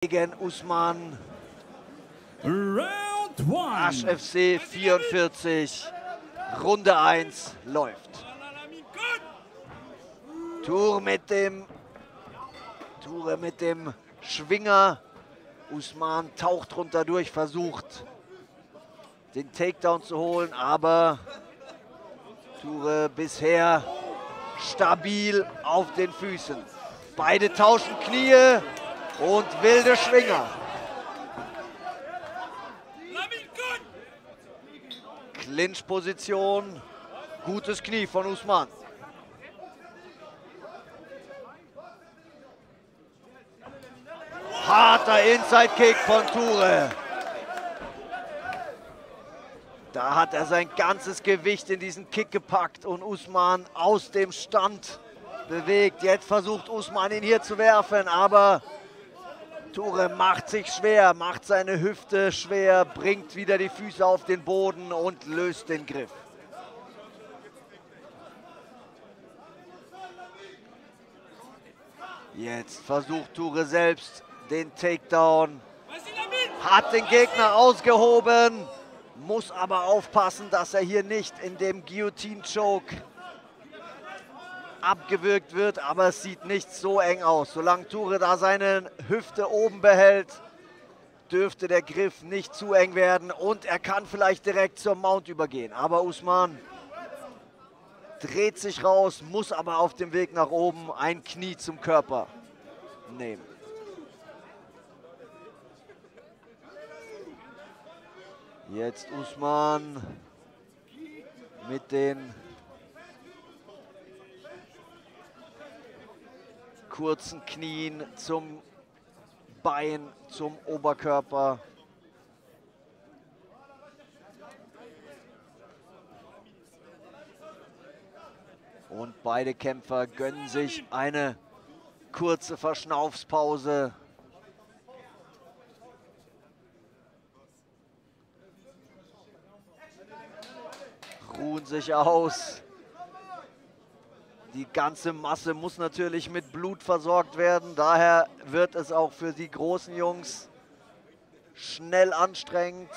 gegen Usman. Round Asch one. FC 44. Runde 1 läuft. Tour mit dem Toure mit dem Schwinger. Usman taucht runter durch, versucht den Takedown zu holen, aber Toure bisher stabil auf den Füßen. Beide tauschen Knie und wilde Schwinger. Clinch-Position. Gutes Knie von Usman. Harter Inside-Kick von Ture. Da hat er sein ganzes Gewicht in diesen Kick gepackt und Usman aus dem Stand bewegt. Jetzt versucht Usman ihn hier zu werfen, aber Ture macht sich schwer, macht seine Hüfte schwer, bringt wieder die Füße auf den Boden und löst den Griff. Jetzt versucht Ture selbst den Takedown. Hat den Gegner ausgehoben, muss aber aufpassen, dass er hier nicht in dem Guillotine-Choke abgewürgt wird, aber es sieht nicht so eng aus. Solange Ture da seine Hüfte oben behält, dürfte der Griff nicht zu eng werden und er kann vielleicht direkt zur Mount übergehen. Aber Usman dreht sich raus, muss aber auf dem Weg nach oben ein Knie zum Körper nehmen. Jetzt Usman mit den kurzen Knien zum Bein, zum Oberkörper. Und beide Kämpfer gönnen sich eine kurze Verschnaufspause. Ruhen sich aus. Die ganze Masse muss natürlich mit Blut versorgt werden. Daher wird es auch für die großen Jungs schnell anstrengend.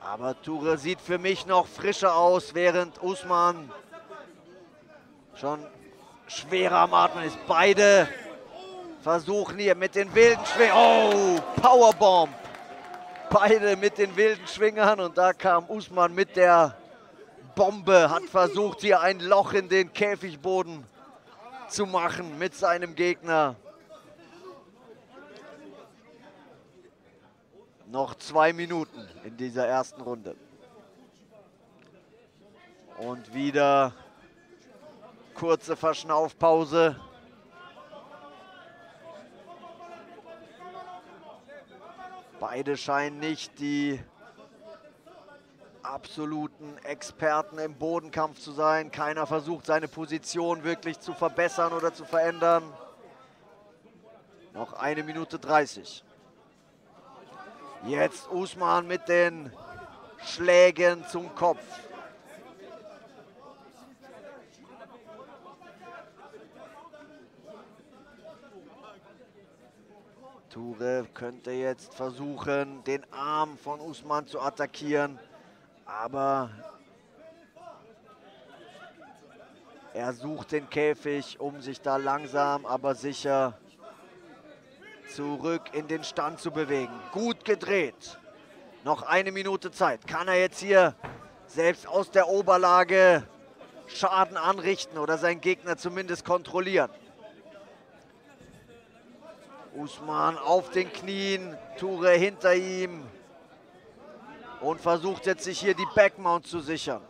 Aber Ture sieht für mich noch frischer aus, während Usman schon schwerer am Atmen ist. Beide versuchen hier mit den wilden Schwingern. Oh, Powerbomb. Beide mit den wilden Schwingern und da kam Usman mit der Bombe, hat versucht hier ein Loch in den Käfigboden zu machen mit seinem Gegner. Noch zwei Minuten in dieser ersten Runde. Und wieder kurze Verschnaufpause. Beide scheinen nicht die absoluten Experten im Bodenkampf zu sein. Keiner versucht, seine Position wirklich zu verbessern oder zu verändern. Noch eine Minute 30. Jetzt Usman mit den Schlägen zum Kopf. Ture könnte jetzt versuchen, den Arm von Usman zu attackieren, aber er sucht den Käfig, um sich da langsam, aber sicher zurück in den Stand zu bewegen. Gut gedreht. Noch eine Minute Zeit. Kann er jetzt hier selbst aus der Oberlage Schaden anrichten oder seinen Gegner zumindest kontrollieren? Usman auf den Knien, Ture hinter ihm und versucht jetzt sich hier die Backmount zu sichern.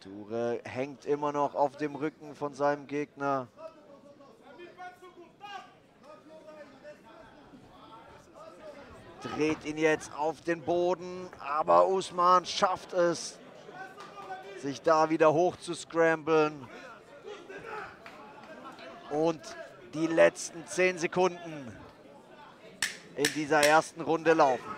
Ture hängt immer noch auf dem Rücken von seinem Gegner. Dreht ihn jetzt auf den Boden, aber Usman schafft es, sich da wieder hoch zu scramblen. Und die letzten 10 Sekunden in dieser ersten Runde laufen.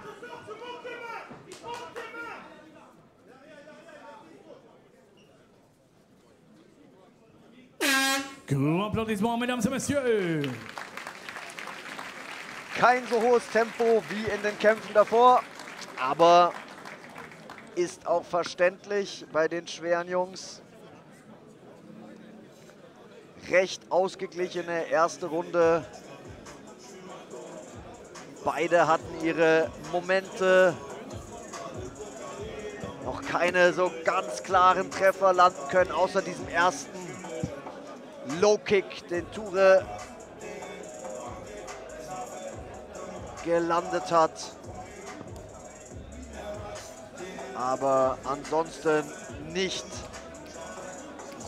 Kein so hohes Tempo wie in den Kämpfen davor, aber ist auch verständlich bei den schweren Jungs. Recht ausgeglichene erste Runde. Beide hatten ihre Momente. Noch keine so ganz klaren Treffer landen können, außer diesem ersten Low-Kick, den Ture gelandet hat. Aber ansonsten nicht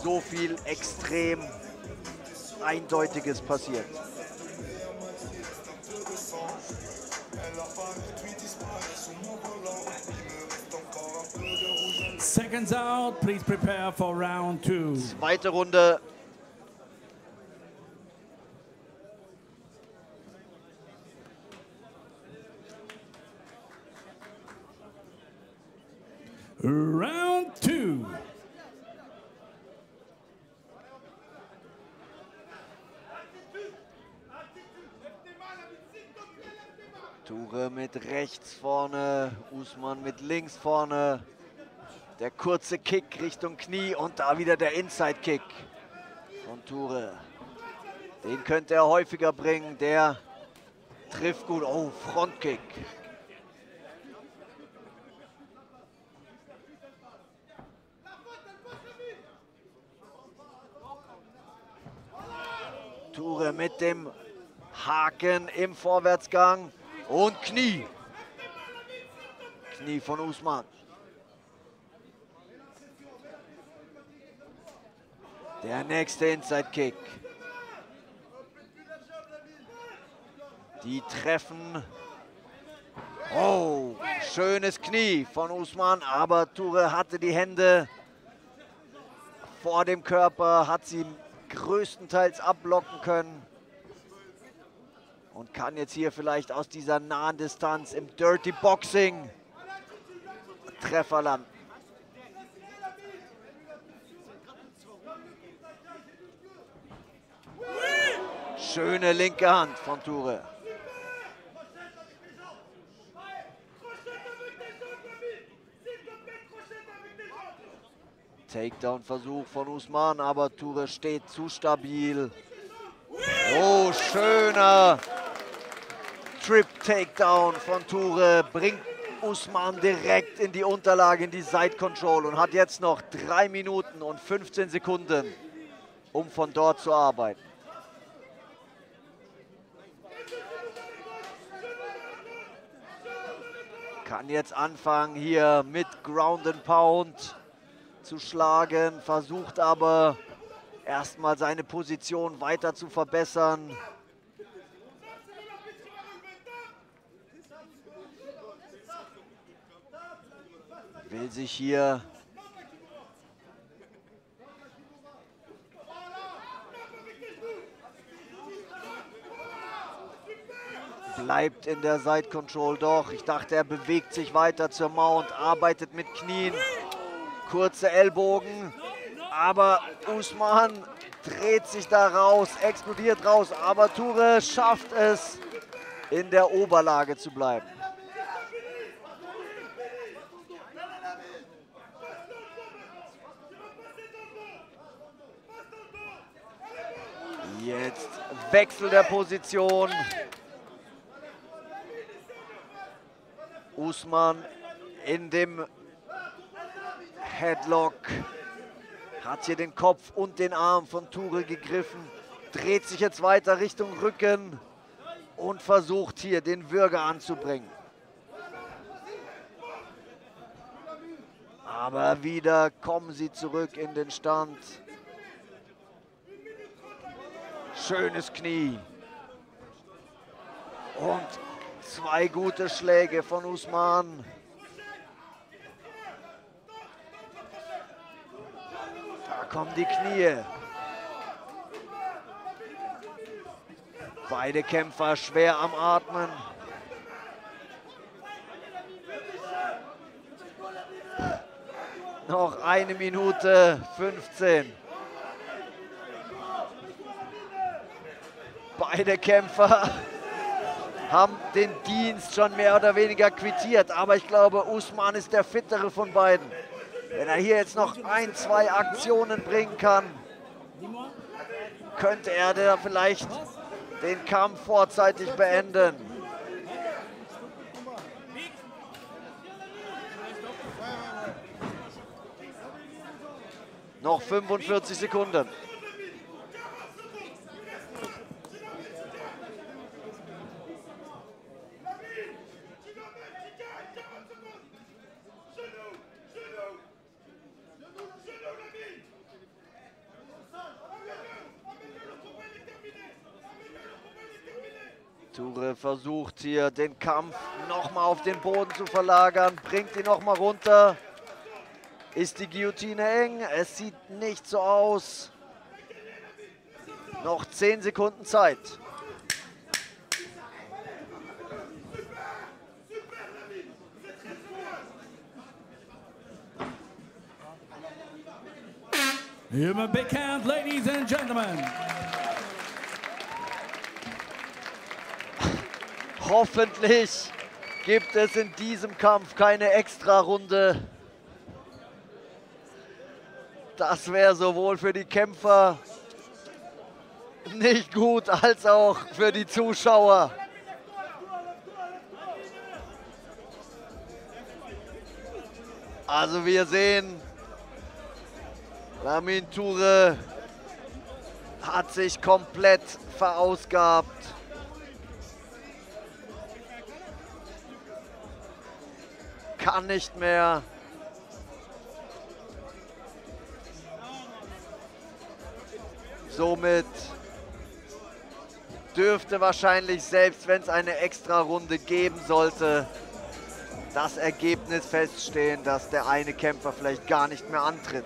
so viel extrem Eindeutiges passiert. Seconds out, please prepare for round two. Zweite Runde. Round two. Ture mit rechts vorne, Usman mit links vorne. Der kurze Kick Richtung Knie und da wieder der Inside-Kick von Ture. Den könnte er häufiger bringen. Der trifft gut. Oh, Frontkick. Ture mit dem Haken im Vorwärtsgang und Knie. Knie von Usman. Der nächste Inside-Kick. Die treffen. Oh, schönes Knie von Usman, aber Ture hatte die Hände vor dem Körper, hat sie größtenteils abblocken können und kann jetzt hier vielleicht aus dieser nahen Distanz im Dirty Boxing Treffer landen. Schöne linke Hand von Ture. Takedown-Versuch von Usman, aber Ture steht zu stabil. Oh, schöner Trip-Takedown von Ture. Bringt Usman direkt in die Unterlage, in die Side-Control und hat jetzt noch 3 Minuten und 15 Sekunden, um von dort zu arbeiten. Kann jetzt anfangen hier mit Ground and Pound zu schlagen, versucht aber erstmal seine Position weiter zu verbessern. Will sich hier bleibt in der Side Control doch. Ich dachte, er bewegt sich weiter zur Mount, arbeitet mit Knien. Kurze Ellbogen, aber Usman dreht sich da raus, explodiert raus. Aber Ture schafft es, in der Oberlage zu bleiben. Jetzt Wechsel der Position. Usman in dem Headlock. Hat hier den Kopf und den Arm von Ture gegriffen. Dreht sich jetzt weiter Richtung Rücken und versucht hier den Würger anzubringen. Aber wieder kommen sie zurück in den Stand. Schönes Knie. Und zwei gute Schläge von Usman. Kommen die Knie. Beide Kämpfer schwer am Atmen. Noch eine Minute 15. Beide Kämpfer haben den Dienst schon mehr oder weniger quittiert. Aber ich glaube, Usman ist der fittere von beiden. Wenn er hier jetzt noch ein, zwei Aktionen bringen kann, könnte er da vielleicht den Kampf vorzeitig beenden. Noch 45 Sekunden. Ture versucht hier den Kampf nochmal auf den Boden zu verlagern, bringt ihn nochmal runter. Ist die Guillotine eng? Es sieht nicht so aus. Noch 10 Sekunden Zeit. Give a big hand, ladies and gentlemen. Hoffentlich gibt es in diesem Kampf keine Extra-Runde. Das wäre sowohl für die Kämpfer nicht gut, als auch für die Zuschauer. Also wir sehen, Lamin Ture hat sich komplett verausgabt. Kann nicht mehr. Somit dürfte wahrscheinlich, selbst wenn es eine Extra-Runde geben sollte, das Ergebnis feststehen, dass der eine Kämpfer vielleicht gar nicht mehr antritt.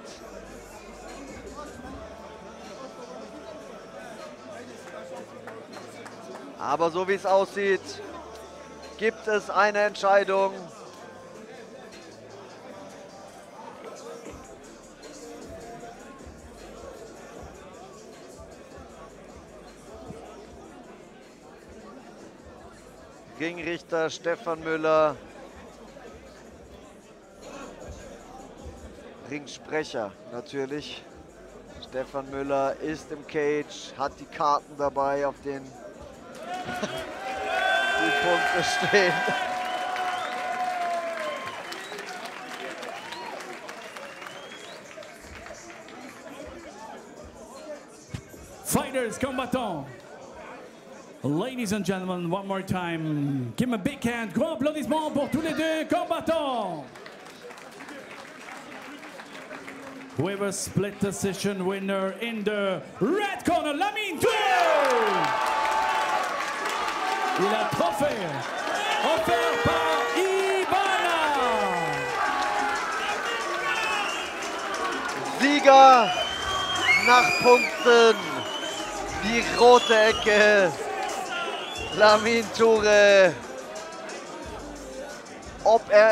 Aber so wie es aussieht, gibt es eine Entscheidung. Ringrichter Stefan Müller. Ringsprecher natürlich. Stefan Müller ist im Cage, hat die Karten dabei, auf denen die Punkte stehen. Fighters, combattants. Ladies and gentlemen, one more time, give me a big hand. Gros applaudissement pour tous les deux combattants. A split decision winner in the red corner, Lamine Touré. Et la trophée offert par Ivana. Sieger nach Punkten. Die rote Ecke. Lamin Ture. Ob er